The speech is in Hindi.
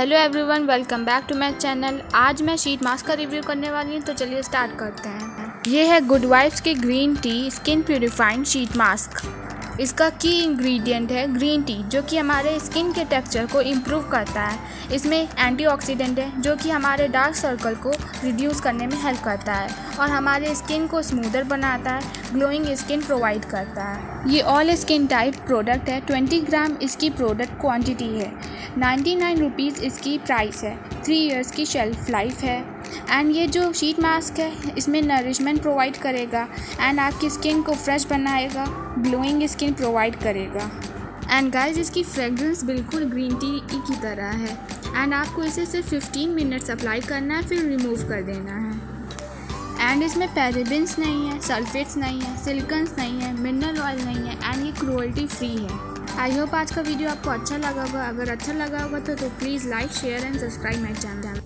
Hello everyone, welcome back to my channel. आज मैं शीट मास्क का रिव्यू करने वाली हूँ तो चलिए स्टार्ट करते हैं। ये है गुड वाइफ्स की green tea skin purifying sheet mask. इसका की इंग्रेडिएंट है ग्रीन टी जो कि हमारे स्किन के टेक्सचर को इम्प्रूव करता है। इसमें एंटीऑक्सीडेंट है, जो कि हमारे डार्क सर्कल को रिड्यूस करने में हेल्प करता है और हमारे स्किन को स्मूदर बनाता है ग्लोइंग स्किन प्रोवाइड करता है। ये ऑल स्किन टाइप प्रोडक्ट है। 20 ग्राम इसकी प्रोडक्ट क्वांटिटी है। नाइन्टी नाइन रुपीज़ इसकी प्राइस है। थ्री इयर्स की शेल्फ लाइफ है। एंड ये जो शीट मास्क है इसमें नरिशमेंट प्रोवाइड करेगा। एंड आपकी स्किन को फ्रेश बनाएगा ग्लोइंग स्किन प्रोवाइड करेगा। एंड गाइस इसकी फ्रेगरेंस बिल्कुल ग्रीन टी की तरह है। एंड आपको इसे सिर्फ़ 15 मिनट्स अप्लाई करना है फिर रिमूव कर देना है। एंड इसमें पैराबिन्स नहीं है सल्फेट्स नहीं है सिलिकन्स नहीं है मिनरल ऑयल नहीं है एंड ये क्रोअल्टी फ्री है। आई होप आज का वीडियो आपको अच्छा लगा होगा। अगर अच्छा लगा होगा तो, तो please like share and subscribe my channel